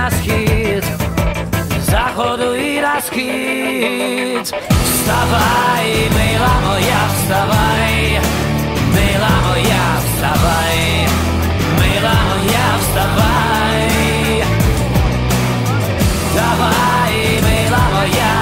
на схід, заходу і на схід. Вставай, мила моя, вставай, мила моя, вставай, мила моя, вставай, давай, мила моя.